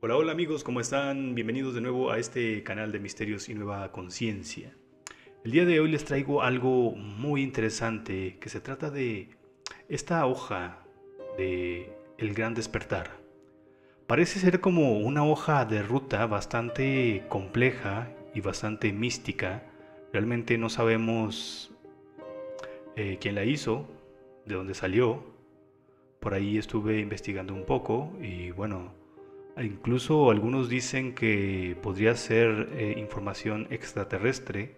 Hola, hola amigos, ¿cómo están? Bienvenidos de nuevo a este canal de Misterios y Nueva Conciencia. El día de hoy les traigo algo muy interesante que se trata de esta hoja de El Gran Despertar. Parece ser como una hoja de ruta bastante compleja y bastante mística. Realmente no sabemos eh, quién la hizo, de dónde salió. Por ahí estuve investigando un poco y bueno, Incluso algunos dicen que podría ser eh, información extraterrestre,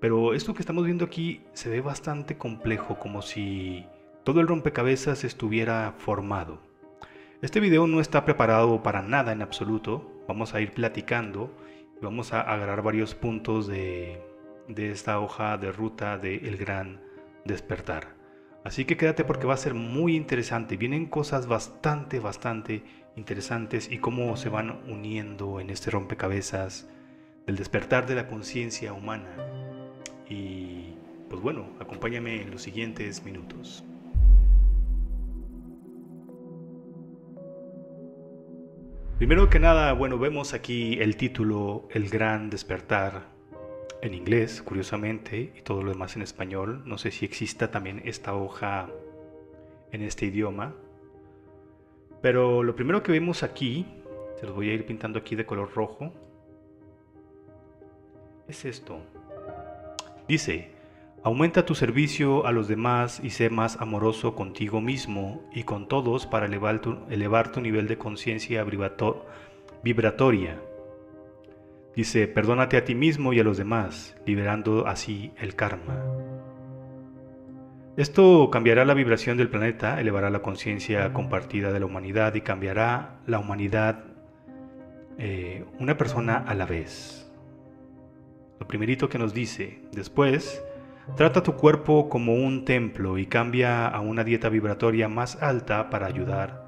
pero esto que estamos viendo aquí se ve bastante complejo, como si todo el rompecabezas estuviera formado. Este video no está preparado para nada en absoluto, vamos a ir platicando y vamos a agarrar varios puntos de, de esta hoja de ruta de El Gran Despertar. Así que quédate porque va a ser muy interesante. Vienen cosas bastante, bastante interesantes y cómo se van uniendo en este rompecabezas del despertar de la conciencia humana. Y pues bueno, acompáñame en los siguientes minutos. Primero que nada, bueno, vemos aquí el título El Gran Despertar en inglés, curiosamente, y todo lo demás en español. No sé si exista también esta hoja en este idioma. Pero lo primero que vemos aquí, se los voy a ir pintando aquí de color rojo, es esto. Dice, aumenta tu servicio a los demás y sé más amoroso contigo mismo y con todos para elevar tu, elevar tu nivel de conciencia vibratoria. Dice, perdónate a ti mismo y a los demás, liberando así el karma. Esto cambiará la vibración del planeta, elevará la conciencia compartida de la humanidad y cambiará la humanidad eh, una persona a la vez. Lo primerito que nos dice, después, trata tu cuerpo como un templo y cambia a una dieta vibratoria más alta para ayudar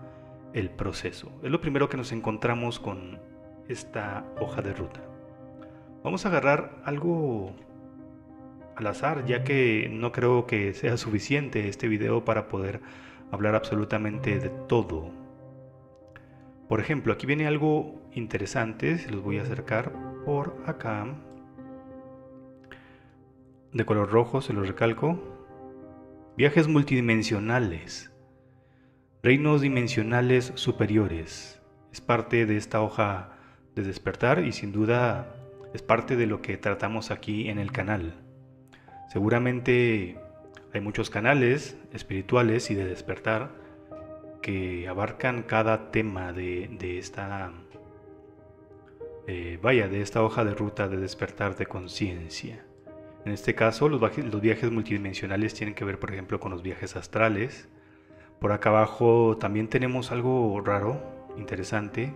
el proceso. Es lo primero que nos encontramos con esta hoja de ruta. Vamos a agarrar algo al azar, ya que no creo que sea suficiente este video para poder hablar absolutamente de todo. Por ejemplo, aquí viene algo interesante, se los voy a acercar por acá. De color rojo, se los recalco. Viajes multidimensionales. Reinos dimensionales superiores. Es parte de esta hoja de despertar y sin duda es parte de lo que tratamos aquí en el canal. Seguramente hay muchos canales espirituales y de despertar que abarcan cada tema de, esta eh, vaya de esta hoja de ruta de despertar de conciencia. En este caso, los, los viajes multidimensionales tienen que ver, por ejemplo, con los viajes astrales. Por acá abajo también tenemos algo raro, interesante.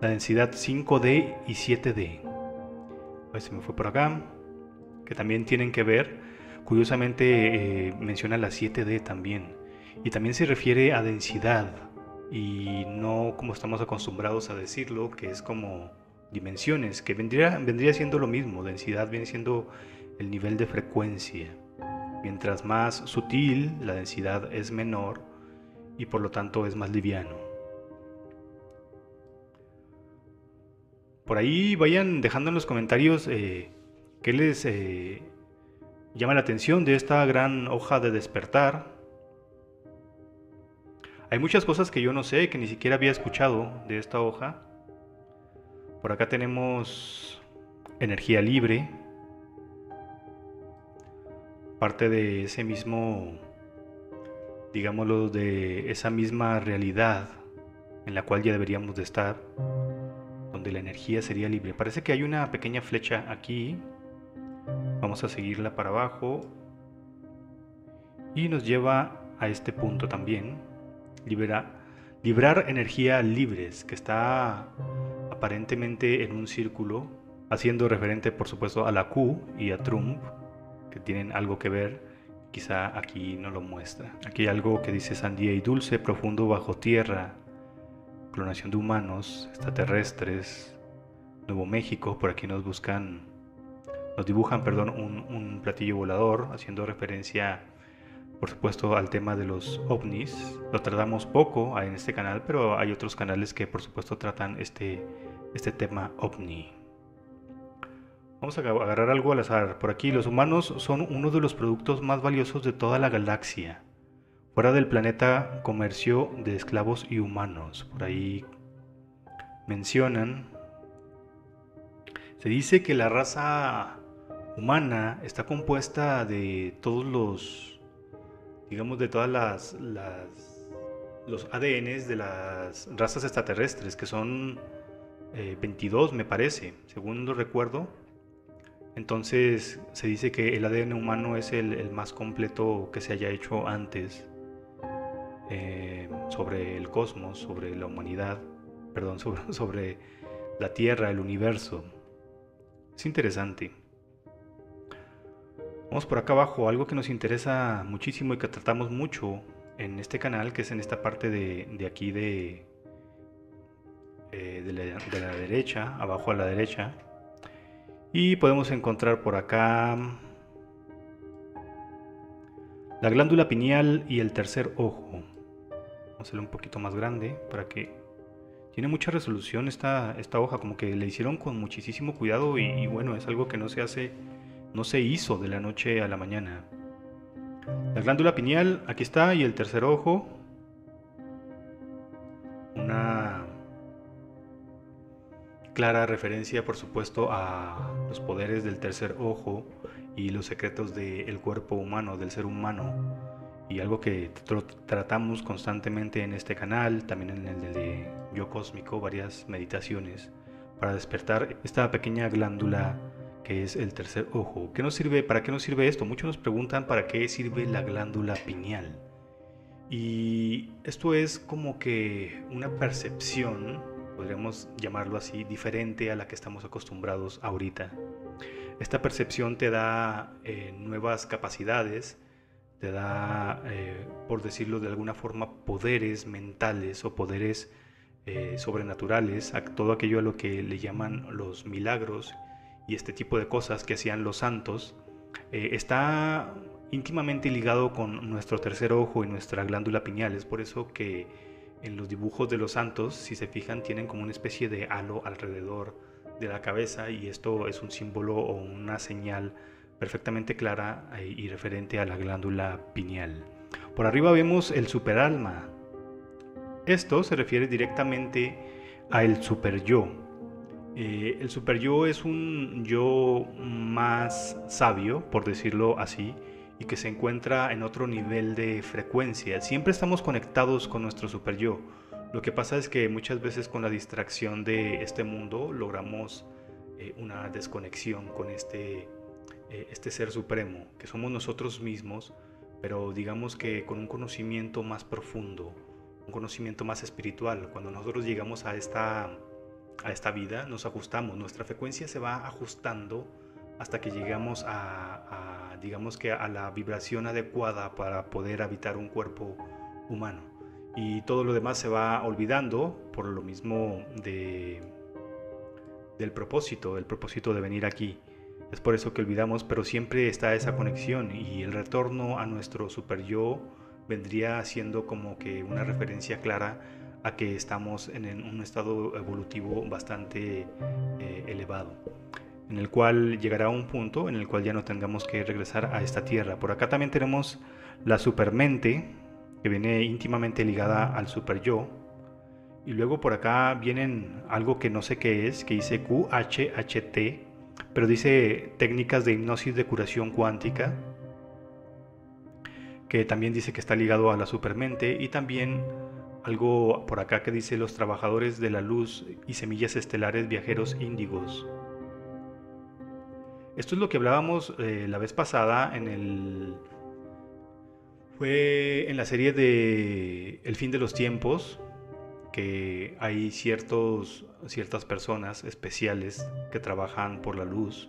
La densidad 5D y 7D. A ver si me fue por acá que también tienen que ver. Curiosamente eh, menciona la 7D también. Y también se refiere a densidad y no como estamos acostumbrados a decirlo, que es como dimensiones, que vendría, vendría siendo lo mismo. Densidad viene siendo el nivel de frecuencia. Mientras más sutil, la densidad es menor y por lo tanto es más liviano. Por ahí vayan dejando en los comentarios eh, ¿Qué les eh, llama la atención de esta gran hoja de despertar? Hay muchas cosas que yo no sé, que ni siquiera había escuchado de esta hoja. Por acá tenemos energía libre, parte de ese mismo, digámoslo, de esa misma realidad en la cual ya deberíamos de estar, donde la energía sería libre. Parece que hay una pequeña flecha aquí Vamos a seguirla para abajo y nos lleva a este punto también. librar energía libres, que está aparentemente en un círculo, haciendo referente por supuesto a la Q y a Trump, que tienen algo que ver. Quizá aquí no lo muestra. Aquí hay algo que dice Sandía y Dulce, profundo bajo tierra, clonación de humanos, extraterrestres, Nuevo México, por aquí nos buscan nos dibujan, perdón, un, platillo volador, haciendo referencia por supuesto, al tema de los ovnis. Lo tratamos poco en este canal, pero hay otros canales que, por supuesto, tratan este, este tema ovni. Vamos a agarrar algo al azar. Por aquí, los humanos son uno de los productos más valiosos de toda la galaxia. Fuera del planeta, comercio de esclavos y humanos. Por ahí mencionan. Se dice que la raza humana está compuesta de todos los, digamos, de todas las, los ADNs de las razas extraterrestres, que son 22 eh, me parece, según lo recuerdo. Entonces se dice que el ADN humano es el más completo que se haya hecho antes eh, sobre el cosmos, sobre la humanidad, perdón, sobre, sobre la Tierra, el universo. Es interesante. Vamos por acá abajo, algo que nos interesa muchísimo y que tratamos mucho en este canal, que es en esta parte de, aquí de, eh, de, la, de, la, derecha, abajo a la derecha. Y podemos encontrar por acá la glándula pineal y el tercer ojo. Vamos a hacerlo un poquito más grande para que... Tiene mucha resolución esta, esta hoja, como que le hicieron con muchísimo cuidado y, bueno, es algo que no se hace, no se hizo de la noche a la mañana. La glándula pineal, aquí está, y el tercer ojo. Una clara referencia, por supuesto, a los poderes del tercer ojo y los secretos del cuerpo humano, del ser humano y algo que tratamos constantemente en este canal, también en el de Yo Cósmico, varias meditaciones para despertar esta pequeña glándula que es el tercer ojo. ¿Qué nos sirve? ¿Para qué nos sirve esto? Muchos nos preguntan para qué sirve la glándula pineal. Y esto es como que una percepción, podríamos llamarlo así, diferente a la que estamos acostumbrados ahorita. Esta percepción te da eh, nuevas capacidades, te da, eh, por decirlo de alguna forma, poderes mentales o poderes eh, sobrenaturales, a todo aquello a lo que le llaman los milagros y este tipo de cosas que hacían los santos, eh, está íntimamente ligado con nuestro tercer ojo y nuestra glándula pineal. Es por eso que en los dibujos de los santos, si se fijan, tienen como una especie de halo alrededor de la cabeza y esto es un símbolo o una señal perfectamente clara eh, y referente a la glándula pineal. Por arriba vemos el superalma. Esto se refiere directamente a el superyo. Eh, el superyo es un yo más sabio, por decirlo así, y que se encuentra en otro nivel de frecuencia. Siempre estamos conectados con nuestro superyo. Lo que pasa es que muchas veces con la distracción de este mundo logramos eh, una desconexión con este eh, este ser supremo, que somos nosotros mismos, pero digamos que con un conocimiento más profundo, un conocimiento más espiritual. Cuando nosotros llegamos a esta, a esta vida, nos ajustamos, nuestra frecuencia se va ajustando hasta que llegamos a, digamos que a la vibración adecuada para poder habitar un cuerpo humano. Y todo lo demás se va olvidando por lo mismo de, del propósito, el propósito de venir aquí. Es por eso que olvidamos, pero siempre está esa conexión y el retorno a nuestro super yo vendría siendo como que una referencia clara a que estamos en un estado evolutivo bastante eh, elevado, en el cual llegará un punto en el cual ya no tengamos que regresar a esta tierra. Por acá también tenemos la supermente, que viene íntimamente ligada al super yo, y luego por acá vienen algo que no sé qué es, que dice QHHT, pero dice técnicas de hipnosis de curación cuántica, que también dice que está ligado a la supermente, y también algo por acá que dice los trabajadores de la luz y semillas estelares viajeros índigos. Esto es lo que hablábamos eh, la vez pasada en el... Fue en la serie de El fin de los tiempos, que hay ciertos, ciertas personas especiales que trabajan por la luz,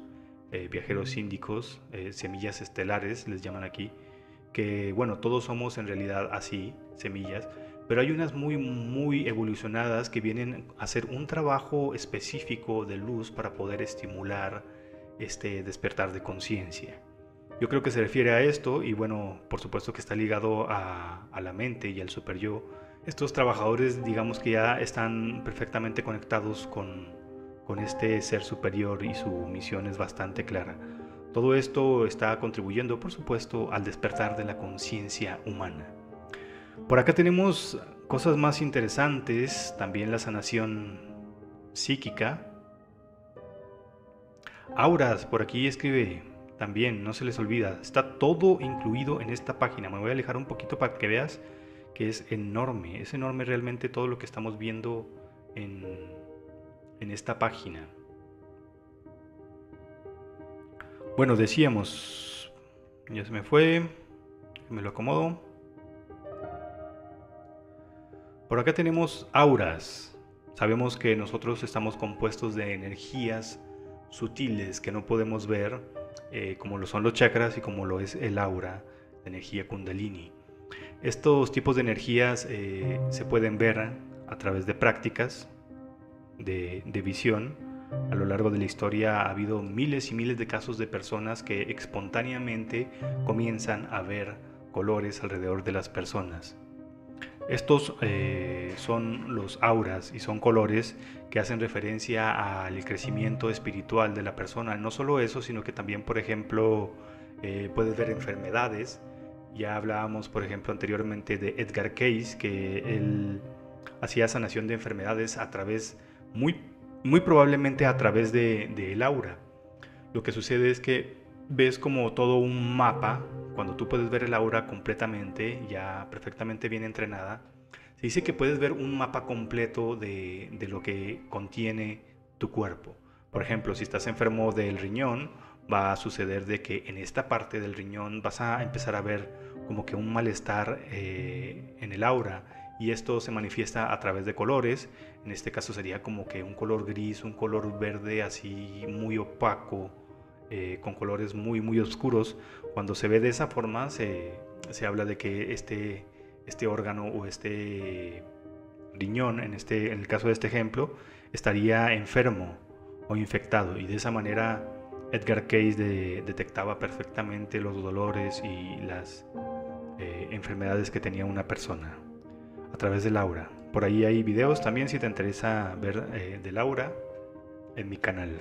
eh, viajeros síndicos, eh, semillas estelares, les llaman aquí, que bueno, todos somos en realidad así, semillas, pero hay unas muy, muy evolucionadas que vienen a hacer un trabajo específico de luz para poder estimular este despertar de conciencia. Yo creo que se refiere a esto y bueno, por supuesto que está ligado a, la mente y al super yo. Estos trabajadores digamos que ya están perfectamente conectados con, con este ser superior y su misión es bastante clara. Todo esto está contribuyendo, por supuesto, al despertar de la conciencia humana. Por acá tenemos cosas más interesantes, también la sanación psíquica. Auras, por aquí escribe también, no se les olvida, está todo incluido en esta página. Me voy a alejar un poquito para que veas que es enorme, es enorme realmente todo lo que estamos viendo en, en esta página. Bueno, decíamos, ya se me fue, me lo acomodo. Por acá tenemos auras. Sabemos que nosotros estamos compuestos de energías sutiles que no podemos ver, eh, como lo son los chakras y como lo es el aura, la energía kundalini. Estos tipos de energías eh, se pueden ver a través de prácticas de visión, a lo largo de la historia ha habido miles y miles de casos de personas que espontáneamente comienzan a ver colores alrededor de las personas. Estos eh, son los auras y son colores que hacen referencia al crecimiento espiritual de la persona. No solo eso, sino que también, por ejemplo, eh, puedes ver enfermedades. Ya hablábamos, por ejemplo, anteriormente de Edgar Case, que él hacía sanación de enfermedades a través muy muy probablemente a través de, el aura. Lo que sucede es que ves como todo un mapa, cuando tú puedes ver el aura completamente, ya perfectamente bien entrenada, se dice que puedes ver un mapa completo de, de lo que contiene tu cuerpo. Por ejemplo, si estás enfermo del riñón, va a suceder de que en esta parte del riñón vas a empezar a ver como que un malestar eh, en el aura y esto se manifiesta a través de colores, en este caso sería como que un color gris, un color verde así muy opaco, eh, con colores muy muy oscuros. Cuando se ve de esa forma se, se habla de que este, este órgano o este riñón, en, este, en el caso de este ejemplo, estaría enfermo o infectado y de esa manera Edgar Case detectaba perfectamente los dolores y las eh, enfermedades que tenía una persona a través de Laura. Por ahí hay videos también si te interesa ver eh, de Laura en mi canal.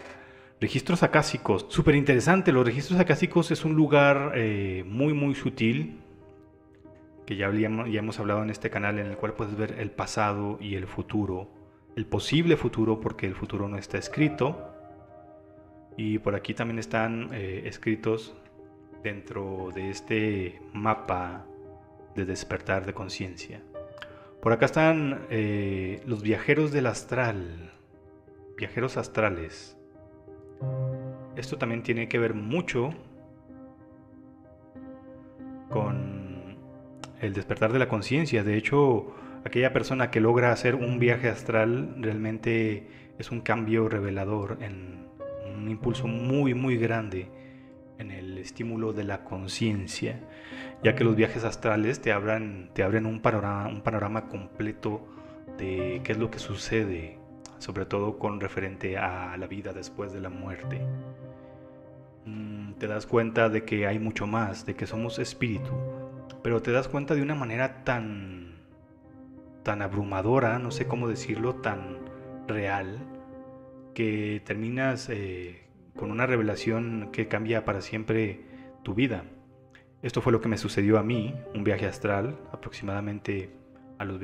Registros acásicos, súper interesante. Los registros acásicos es un lugar eh, muy muy sutil que ya, ya hemos hablado en este canal en el cual puedes ver el pasado y el futuro, el posible futuro porque el futuro no está escrito. Y por aquí también están eh, escritos dentro de este mapa de despertar de conciencia. Por acá están eh, los viajeros del astral, viajeros astrales. Esto también tiene que ver mucho con el despertar de la conciencia. De hecho, aquella persona que logra hacer un viaje astral realmente es un cambio revelador, en un impulso muy, muy grande en el estímulo de la conciencia, ya que los viajes astrales te te abren un panorama, un panorama completo de qué es lo que sucede, sobre todo con referente a la vida después de la muerte. Mm, te das cuenta de que hay mucho más, de que somos espíritu, pero te das cuenta de una manera tan, tan abrumadora, no sé cómo decirlo, tan real, que terminas eh, con una revelación que cambia para siempre tu vida. Esto fue lo que me sucedió a mí, un viaje astral, aproximadamente a los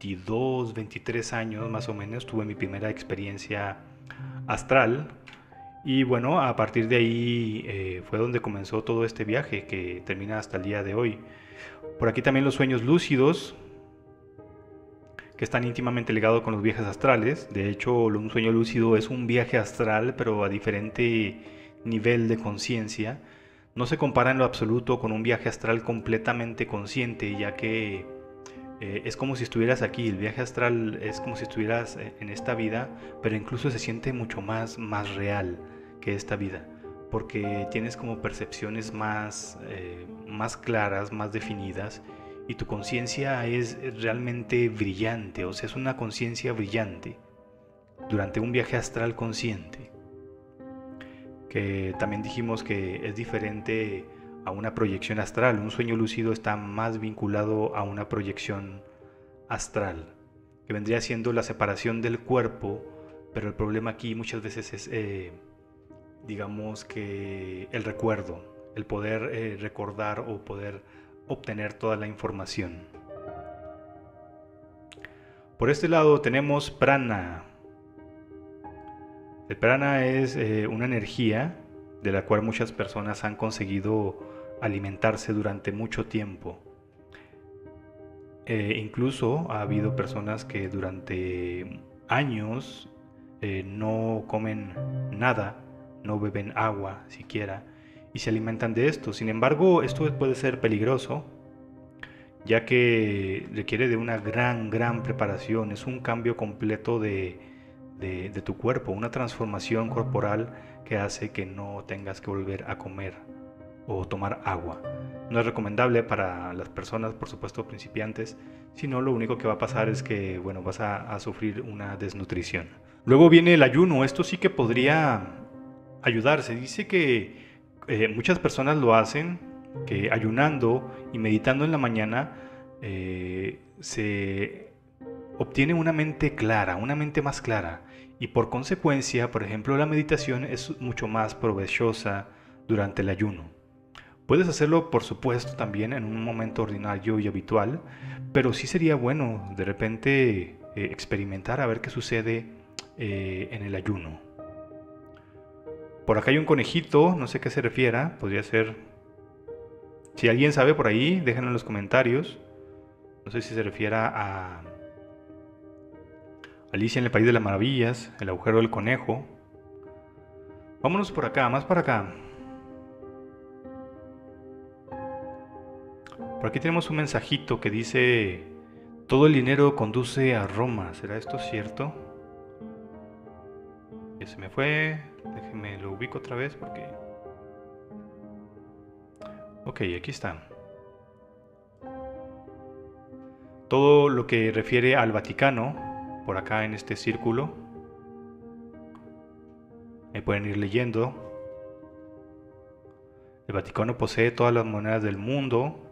22, 23 años más o menos, tuve mi primera experiencia astral y bueno, a partir de ahí eh, fue donde comenzó todo este viaje que termina hasta el día de hoy. Por aquí también los sueños lúcidos, que están íntimamente ligados con los viajes astrales. De hecho, un sueño lúcido es un viaje astral, pero a diferente nivel de conciencia. No se compara en lo absoluto con un viaje astral completamente consciente, ya que eh, es como si estuvieras aquí. El viaje astral es como si estuvieras eh, en esta vida, pero incluso se siente mucho más, más real que esta vida, porque tienes como percepciones más, eh, más claras, más definidas y tu conciencia es realmente brillante, o sea, es una conciencia brillante durante un viaje astral consciente, que también dijimos que es diferente a una proyección astral. Un sueño lúcido está más vinculado a una proyección astral, que vendría siendo la separación del cuerpo, pero el problema aquí muchas veces es, eh, digamos que el recuerdo, el poder eh, recordar o poder obtener toda la información. Por este lado tenemos prana. El prana es eh, una energía de la cual muchas personas han conseguido alimentarse durante mucho tiempo. Eh, incluso ha habido personas que durante años eh, no comen nada, no beben agua siquiera y se alimentan de esto. Sin embargo, esto puede ser peligroso ya que requiere de una gran, gran preparación. Es un cambio completo de, de tu cuerpo, una transformación corporal que hace que no tengas que volver a comer o tomar agua. No es recomendable para las personas, por supuesto, principiantes, sino lo único que va a pasar es que, bueno, vas a, sufrir una desnutrición. Luego viene el ayuno, esto sí que podría ayudar. Se dice que eh, muchas personas lo hacen, que ayunando y meditando en la mañana eh, se obtiene una mente clara, una mente más clara. Y por consecuencia, por ejemplo, la meditación es mucho más provechosa durante el ayuno. Puedes hacerlo, por supuesto, también en un momento ordinario y habitual, pero sí sería bueno de repente eh, experimentar a ver qué sucede eh, en el ayuno. Por acá hay un conejito, no sé qué se refiera, podría ser... Si alguien sabe por ahí, déjenlo en los comentarios. No sé si se refiera a Alicia en el País de las Maravillas, el agujero del conejo. Vámonos por acá, más para acá. Por aquí tenemos un mensajito que dice, todo el dinero conduce a Roma. ¿Será esto cierto? Ya se me fue. Déjenme lo ubico otra vez porque... Ok, aquí está. Todo lo que refiere al Vaticano, por acá en este círculo, ahí pueden ir leyendo. El Vaticano posee todas las monedas del mundo,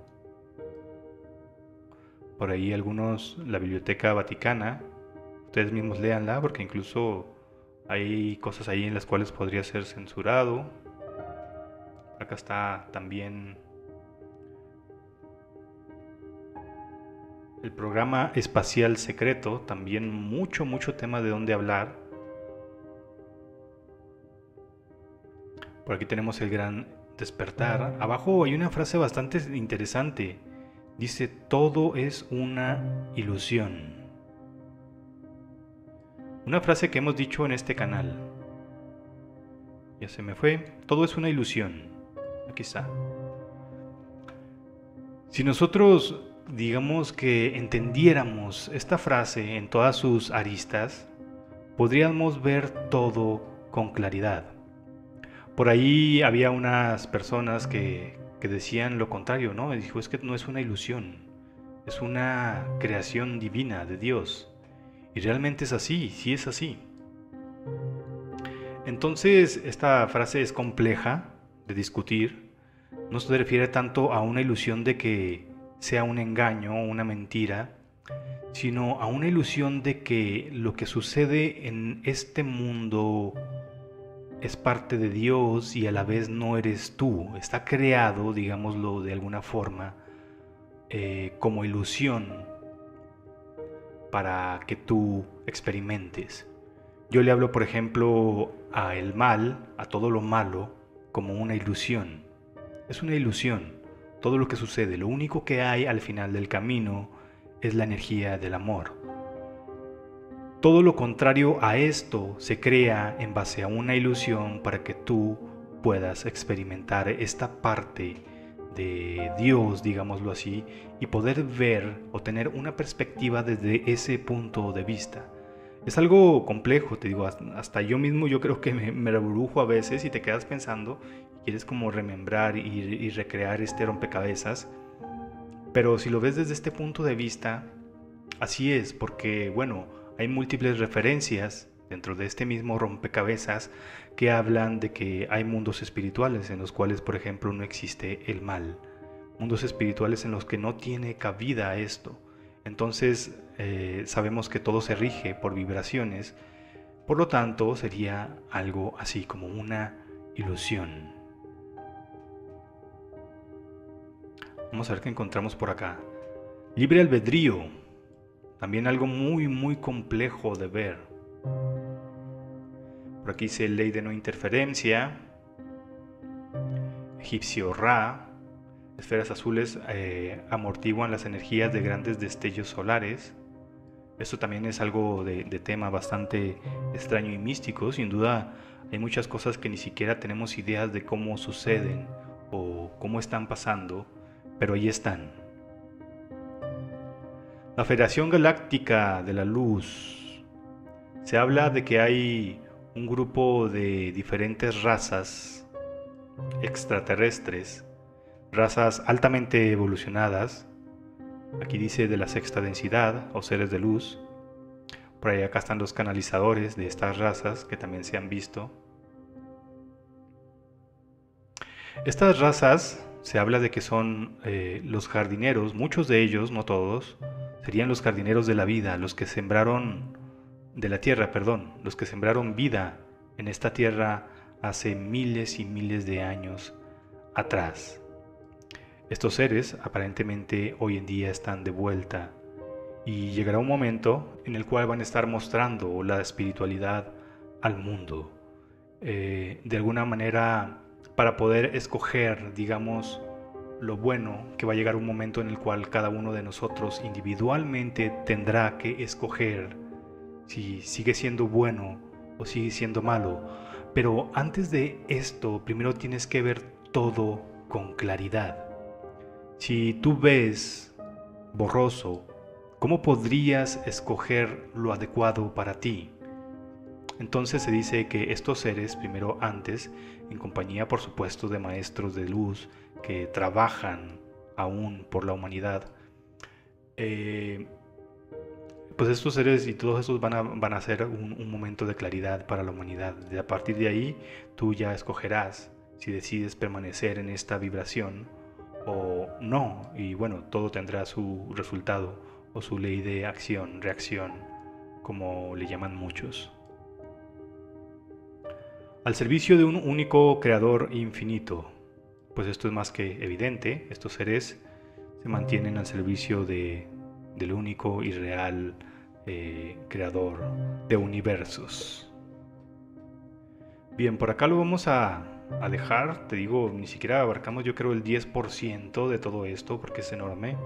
por ahí algunos, la Biblioteca Vaticana, ustedes mismos léanla porque incluso hay cosas ahí en las cuales podría ser censurado. Acá está también el programa espacial secreto, también mucho, mucho tema de dónde hablar. Por aquí tenemos el gran despertar. Abajo hay una frase bastante interesante. Dice, todo es una ilusión. Una frase que hemos dicho en este canal. Ya se me fue. Todo es una ilusión. Aquí está. Si nosotros, digamos que entendiéramos esta frase en todas sus aristas, podríamos ver todo con claridad. Por ahí había unas personas que, que decían lo contrario, ¿no? dijo, es que no es una ilusión, es una creación divina de Dios. Y realmente es así, sí es así. Entonces, esta frase es compleja de discutir. No se refiere tanto a una ilusión de que sea un engaño o una mentira, sino a una ilusión de que lo que sucede en este mundo es parte de Dios y a la vez no eres tú. Está creado, digámoslo de alguna forma, eh, como ilusión para que tú experimentes. Yo le hablo, por ejemplo, a el mal, a todo lo malo, como una ilusión. Es una ilusión. Todo lo que sucede, lo único que hay al final del camino es la energía del amor. Todo lo contrario a esto se crea en base a una ilusión para que tú puedas experimentar esta parte de Dios, digámoslo así, y poder ver o tener una perspectiva desde ese punto de vista. Es algo complejo, te digo, hasta yo mismo yo creo que me, me a veces y te quedas pensando quieres como remembrar y recrear este rompecabezas. Pero si lo ves desde este punto de vista, así es, porque bueno, hay múltiples referencias dentro de este mismo rompecabezas que hablan de que hay mundos espirituales en los cuales, por ejemplo, no existe el mal. Mundos espirituales en los que no tiene cabida esto. Entonces eh, sabemos que todo se rige por vibraciones. Por lo tanto, sería algo así como una ilusión. Vamos a ver qué encontramos por acá. Libre albedrío. También algo muy, muy complejo de ver. Por aquí dice ley de no interferencia. Egipcio Ra. Esferas azules eh, amortiguan las energías de grandes destellos solares. Esto también es algo de, de, tema bastante extraño y místico. Sin duda hay muchas cosas que ni siquiera tenemos ideas de cómo suceden o cómo están pasando, pero ahí están. La Federación Galáctica de la Luz. Se habla de que hay un grupo de diferentes razas extraterrestres, razas altamente evolucionadas. Aquí dice de la sexta densidad o seres de luz. Por ahí acá están los canalizadores de estas razas que también se han visto. Estas razas se habla de que son eh, los jardineros, muchos de ellos, no todos, serían los jardineros de la vida, los que sembraron, de la tierra, perdón, los que sembraron vida en esta tierra hace miles y miles de años atrás. Estos seres aparentemente hoy en día están de vuelta y llegará un momento en el cual van a estar mostrando la espiritualidad al mundo. Eh, de alguna manera, para poder escoger, digamos, lo bueno, que va a llegar un momento en el cual cada uno de nosotros individualmente tendrá que escoger si sigue siendo bueno o sigue siendo malo. Pero antes de esto, primero tienes que ver todo con claridad. Si tú ves borroso, ¿cómo podrías escoger lo adecuado para ti? Entonces se dice que estos seres, primero antes, en compañía por supuesto de maestros de luz que trabajan aún por la humanidad, eh, pues estos seres y todos estos van a, van a ser un, un, momento de claridad para la humanidad. Y a partir de ahí tú ya escogerás si decides permanecer en esta vibración o no. Y bueno, todo tendrá su resultado o su ley de acción, reacción, como le llaman muchos al servicio de un único creador infinito. Pues esto es más que evidente, estos seres se mantienen al servicio de, del único y real eh, creador de universos. Bien, por acá lo vamos a, a dejar, te digo, ni siquiera abarcamos yo creo el 10% de todo esto porque es enorme.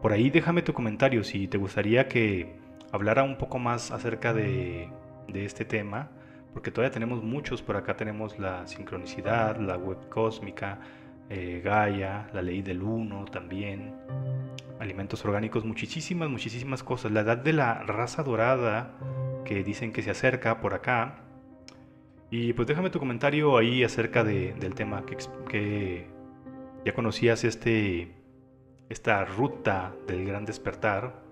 Por ahí déjame tu comentario si te gustaría que hablara un poco más acerca de, de este tema porque todavía tenemos muchos, por acá tenemos la sincronicidad, la web cósmica, eh, Gaia, la ley del uno también, alimentos orgánicos, muchísimas, muchísimas cosas. La edad de la raza dorada que dicen que se acerca por acá. Y pues déjame tu comentario ahí acerca del tema que, que ya conocías este, esta ruta del gran despertar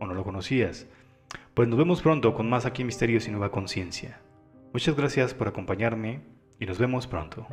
o no lo conocías. Pues nos vemos pronto con más aquí Misterios y Nueva Conciencia. Muchas gracias por acompañarme y nos vemos pronto.